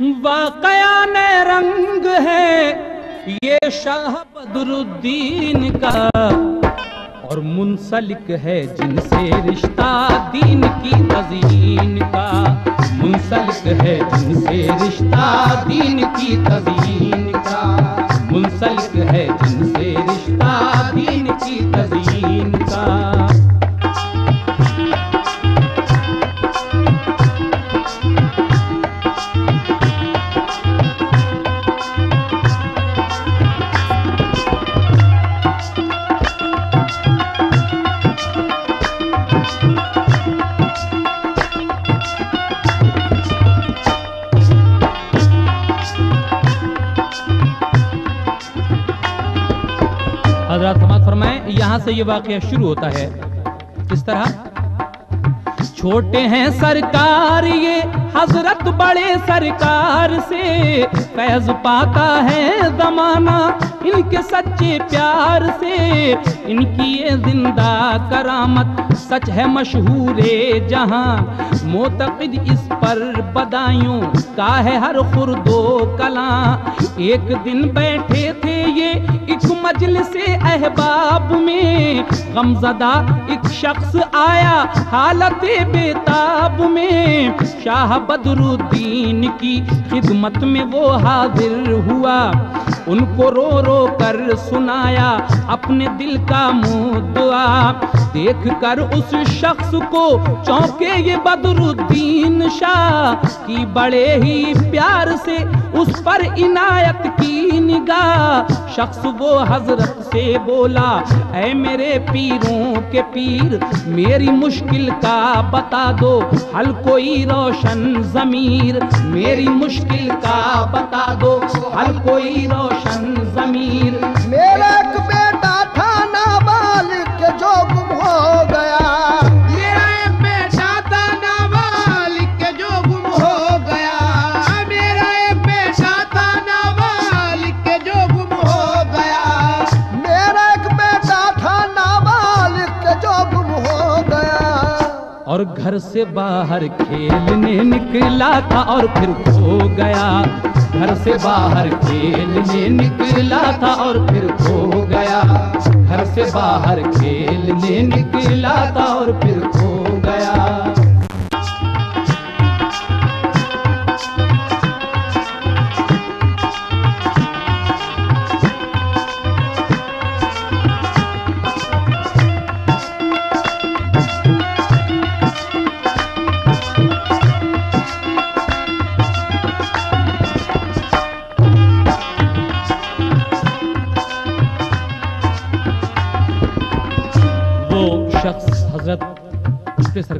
वाकया ने रंग है ये शाह बदरुद्दीन का। और मुंसलिक है जिनसे रिश्ता दीन की तजीन का। मुंसलिक है जिनसे रिश्ता दीन की तजीन का। मुंसलिक है जिनसे यहाँ से ये वाक्य शुरू होता है। किस तरह? छोटे हैं सरकार ये, हज़रत बड़े सरकार से। फैज पाता है जमाना इनके सच्चे प्यार से। इनकी ये ज़िंदा करामत सच है मशहूर जहाँ। मोतकद इस पर बदायूं, का है हर खुर्दो कला। एक दिन बैठे थे ये एक मजलिस अहबाब में। गमजदा एक शख्स आया हालत बेताब में। शाह बदरुद्दीन की खिदमत में वो हाजिर हुआ। उनको रो रो कर सुनाया अपने दिल का मुद्दा देख कर उस शख्स को चौंके ये बदरुद्दीन शाह की बड़े ही प्यार से उस पर इनायत की निगाह। शख्स वो हज़रत से बोला, ऐ मेरे पीरों के पीर, मेरी मुश्किल का बता दो, हल कोई रोशन जमीर। मेरी मुश्किल का बता दो, हल कोई रोशन जमीर। मेरा एक बेटा था नाबालिग घर से बाहर खेलने निकला था और फिर खो गया। घर से बाहर खेलने निकला था और फिर खो गया। घर से बाहर खेलने निकला था और फिर खो गया।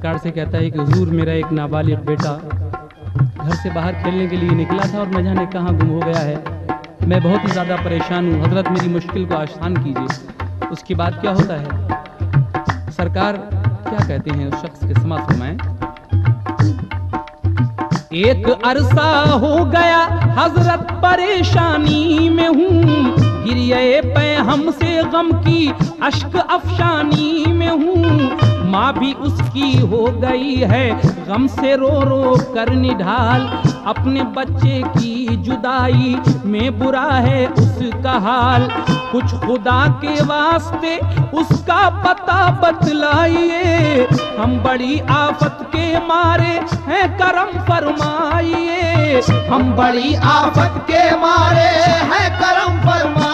सरकार से कहता है कि हुजूर मेरा एक नाबालिग बेटा घर से बाहर खेलने के लिए निकला था और न जाने कहाँ गुम हो गया है। मैं बहुत ही ज़्यादा परेशान हूँ। हज़रत मेरी मुश्किल को आसान कीजिए। उसके बाद क्या होता है? सरकार क्या कहते हैं उस शख्स के समाज फरमाएँ एक अरसा हो गया, हज़रत परेशानी में हूँ। ये पे हमसे गम की अश्क अफशानी में हूँ। माँ भी उसकी हो गई है। गम से रो रो कर निढाल अपने बच्चे की जुदाई। में बुरा है उसका हाल। कुछ खुदा के वास्ते उसका पता बतलाइए। हम बड़ी आफत के मारे हैं, करम फरमाइए। हम बड़ी आफत के मारे हैं, करम फरमाइए।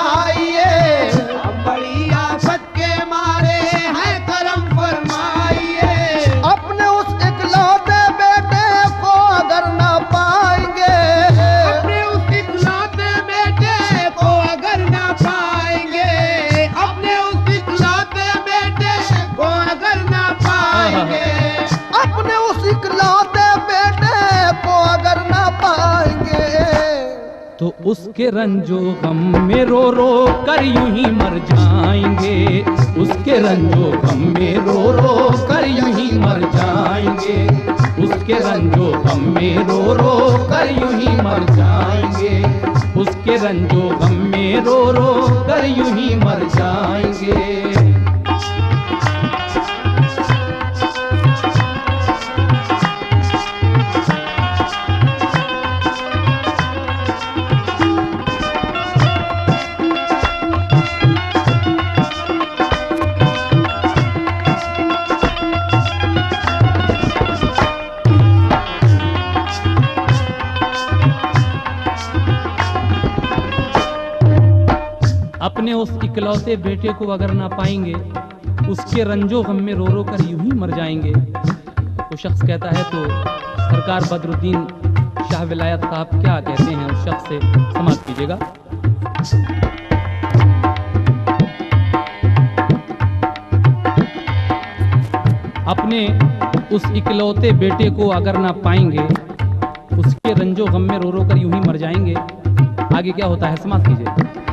उसके रंजो गम में रो रो कर यूँ ही मर जाएँगे। उसके रंजो गम में रो रो कर यूँ ही मर जाएँगे। उसके रंजो गम में रो रो कर यूँ ही मर जाएँगे। उसके रंजो गम में रो रो कर यूँ ही मर जाएँगे। इकलौते बेटे को अगर ना पाएँगे, उसके रंजो गम में रो रो कर यूँ ही मर जाएँगे। वो शख्स कहता है तो सरकार बदरुद्दीन शाह विलायत साहब क्या कहते हैं? उस शख्स से समाप्त कीजिएगा। अपने उस इकलौते बेटे को अगर ना पाएँगे, उसके रंजो गम में रो रो कर यूँ ही मर जाएँगे। आगे क्या होता है? समाप्त कीजिए।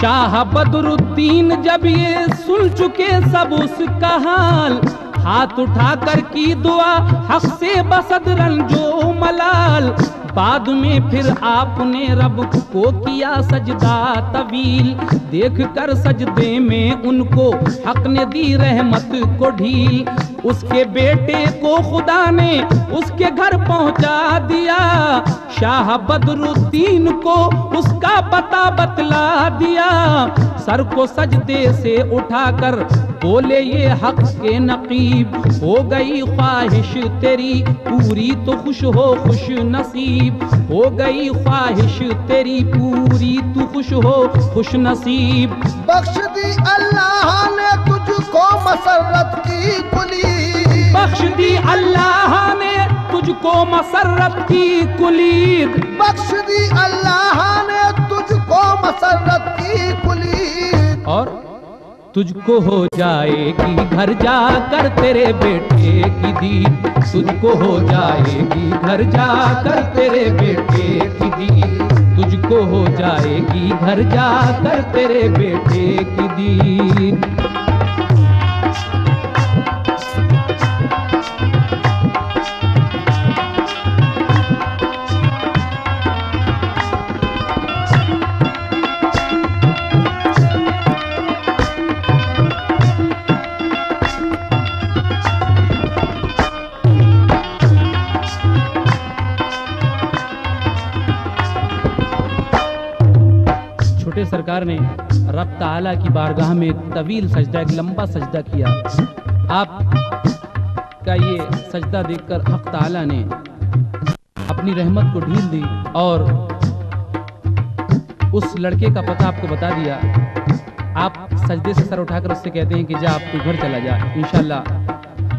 शाह बदरुद्दीन जब ये सुन चुके सब उसका हाल हाथ उठाकर की दुआ, हक से बसद रंजो मलाल। बाद में फिर आपने रब को किया सजदा तवील। देख कर सजदे में उनको हक ने दी रहमत को ढील। उसके बेटे को खुदा ने उसके घर पहुँचा दिया। शाह बदरुद्दीन को उसका पता बतला दिया। सर को सजदे से उठाकर बोले, ये हक के नकीब, हो गई ख्वाहिश तेरी, पूरी तो खुश हो, खुश नसीब। हो गई ख्वाहिश तेरी, पूरी तू खुश हो, खुश नसीब। बख्श दी अल्लाह ने तुझको मसरत की कुली। बख्श दी अल्लाह ने तुझको मसरत की कुलीद बख्श दी अल्लाह ने तुझको मसरत की कुली। और तुझको हो जाएगी घर जाकर तेरे बेटे की दीद तुझको हो जाएगी घर जाकर तेरे बेटे की दीद तुझको हो जाएगी घर जाकर तेरे बेटे की दीद सरकार ने रब ताला की बारगाह में तवील सजदा, एक लंबा सजदा किया। आप का ये सजदा देखकर हक ताला ने अपनी रहमत को ढील दी और उस लड़के का पता आपको बता दिया। आप सजदे से सर उठाकर उससे कहते हैं कि जा आप तू घर चला जा। इंशाल्लाह,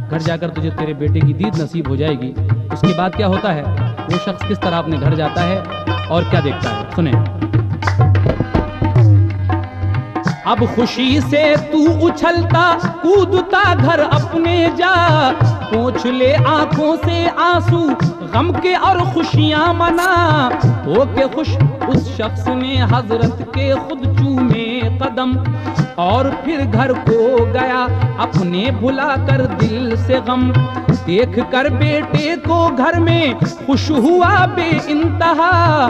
घर जाकर तुझे तेरे बेटे की दीद नसीब हो जाएगी। उसके बाद क्या होता है? वो शख्स किस तरह अपने घर जाता है और क्या देखता है? सुने। अब खुशी से तू उछलता, कूदता घर अपने जा। पोछ ले आँखों से आँसू, गम के और खुशियाँ मना। हो के खुश उस शख्स ने हज़रत के खुद चूमे कदम। और फिर घर को गया अपने भुला कर दिल से गम। देख कर बेटे को घर में खुश हुआ बे इंतहा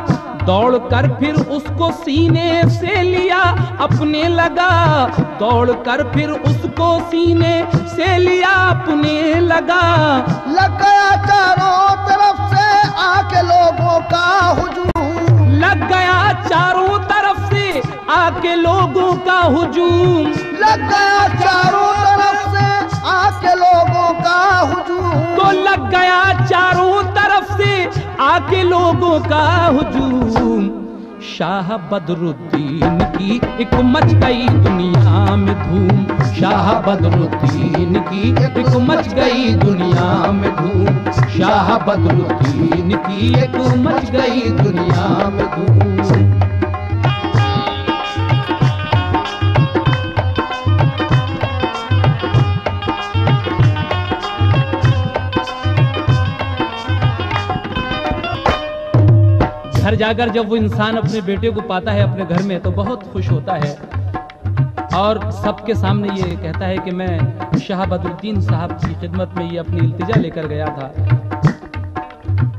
दौड़ कर फिर उसको सीने से लिया अपने लगा। दौड़ कर फिर उसको सीने से लिया अपने लगा। लग गया चारों तरफ़ से आके लोगों का हुजूम। लग गया चारों तरफ़ से आके लोगों का हुजूम। लग गया चारों तरफ़ से आके लोगों का हुजूम। तो लग गया चारों तरफ़ से आके लोगों का हुजूम। शाह बदरुद्दीन की एक मच गई दुनिया में धूम। शाह बदरुद्दीन की एक मच गई दुनिया में धूम। शाह बदरुद्दीन की एक मच गई दुनिया में धूम। घर जाकर जब वो इंसान अपने बेटे को पाता है अपने घर में तो बहुत खुश होता है। और सबके सामने ये कहता है कि मैं शाह बदरुद्दीन साहब की खिदमत में ये अपनी इल्तिजा लेकर गया था।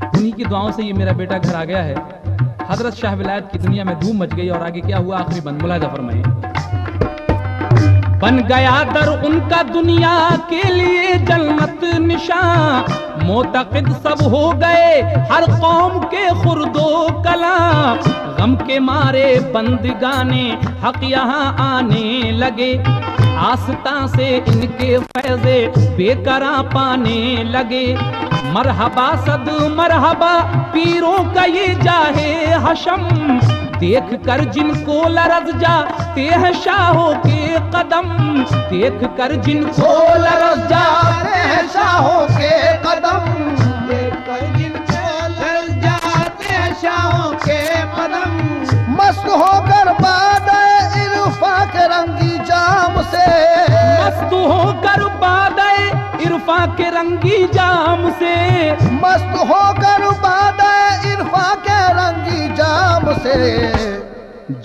उन्हीं की दुआओं से ये मेरा बेटा घर आ गया है। हज़रत शाह विलायत की दुनिया में धूम मच गई और आगे क्या हुआ, आखिरी बंद मुलाजा फरमाइए। बन गया दर उनका दुनिया के लिए जन्नत निशान। मोतकद सब हो गए हर कौम के खुरदो कला। गम के मारे बंदगाने हक यहाँ आने लगे। आस्था से इनके फैजे बेकरा पाने लगे। मरहबा सद मरहबा, पीरों का ये जाहे हशम। देख कर जिनको लरज जाते हैं शाहों के कदम। देख कर जिनको लरज जा जाते हैं शाहों के कदम। देखकर जिनको लल जाते हैं शाहों के कदम। मस्त होकर बाद इरफा के रंगी जाम से। मस्त होकर बादे इरफा के रंगी जाम से। मस्त होकर बाद इरफा के रंगी जाम से।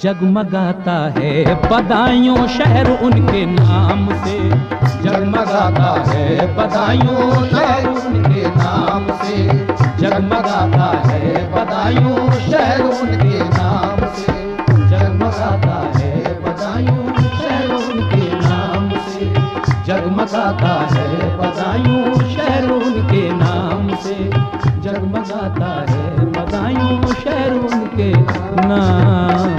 जगमगाता है बदायूं शहर उनके नाम से। जगमगाता है बदायूं शहर उनके नाम से। जगमगाता है बदायूं शहर उनके नाम से। जगमगाता है बदायूं शहर उनके नाम से। जगमगाता है गाता है। बदायूं शहर उनके नाम।